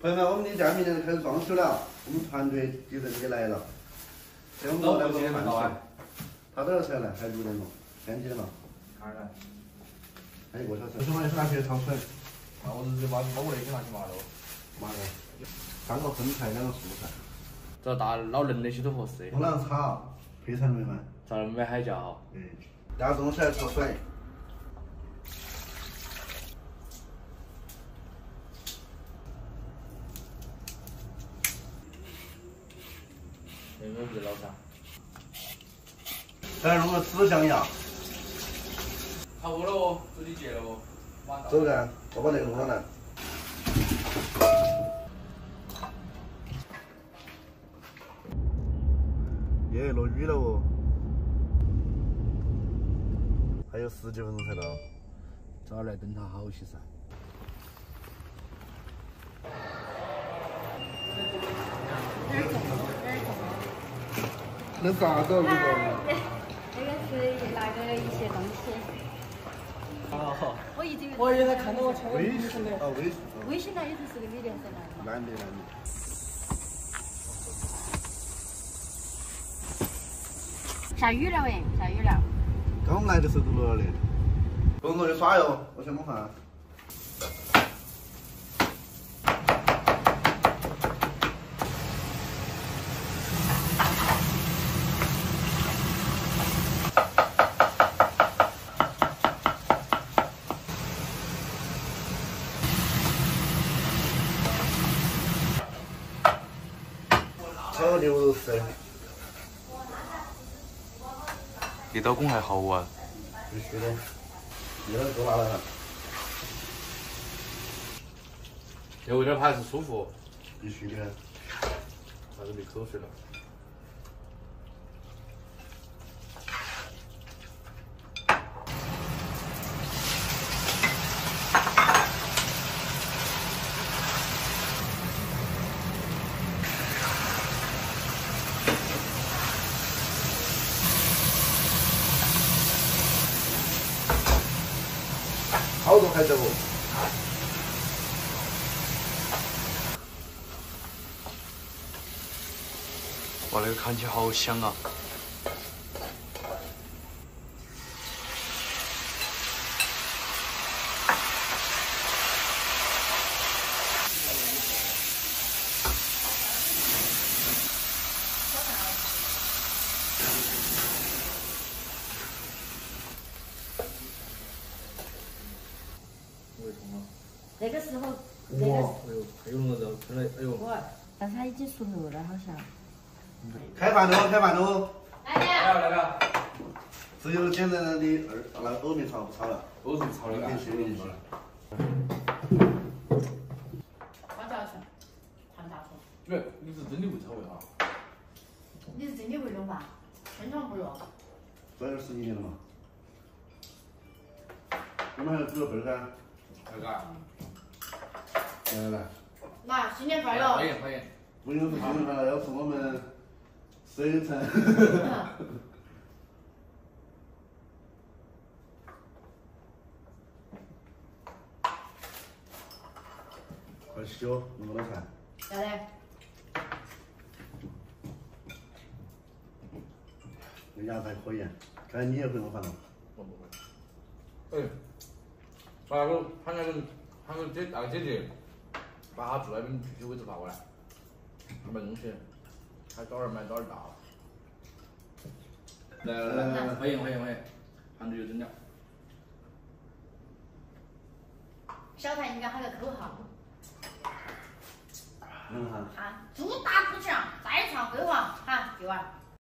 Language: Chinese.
朋友们，我们的家明天就开始装修了，我们团队的人也来了。这我们两个饭吃，他多少才来？还六点钟，天几点了？二来。还有一个小时。为什么要拿血汤水？那我直接把把我那个拿去麻了。麻了。三个荤菜，两个素菜。这大老嫩那些都合适。我两炒，配菜没买。咱们买海椒。嗯。加东西来焯水。那个不是老啥？再弄个紫香鸭。差不多了哦，走你接了哦。走噻，我把那个弄上来。耶，落雨了哦。还有十几分钟才到，早来等他好些噻。那啥子？那个？那个是拿个一些东西。啊好。我已经我原来看到我穿微信的。哦，微信。微信那里头是个女的噻，男的男的。下雨了喂，下雨了。刚来的时候都落了的。工作去耍哟，我先弄饭。炒牛肉丝。你刀工还好啊？必须的，你那够辣了哈。这味道还是舒服。必须的。差点流口水了。哇，那个看起来好香啊！那个时候，那个，哎呦，还有那个肉，看来，哎呦。我，但是它已经熟肉了，好像。开饭喽，开饭喽！来了，来了。只有简单的二那个藕面炒不炒了，欧米炒了，一点水就行。放下去，烫大火。对，你是真的会炒味哈？你是真的会弄饭，经常不用。做有十几年了嘛。我们还有猪肉片噻。来个。来来来。妈，新年快乐！欢迎欢迎。不用是新年快乐，要是我们水城。快洗哦，弄了菜。来来。这牙子还可以，看来你也会弄饭了。我不会。哎，把那个喊那个喊个姐那个姐姐，把他住那边具体位置发过来，他买东西，还早点买早点到。来来来，欢迎欢迎欢迎，盘子有整了。小谭应该喊个口号。嗯哈。喊，猪大做强，再创辉煌，喊，对吧？